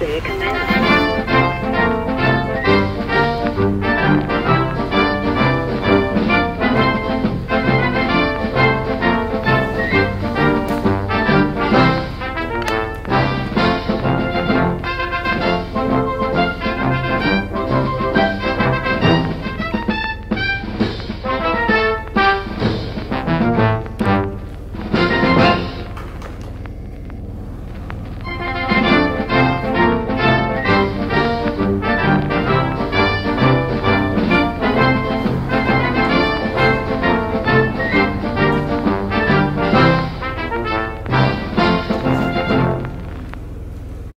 sick.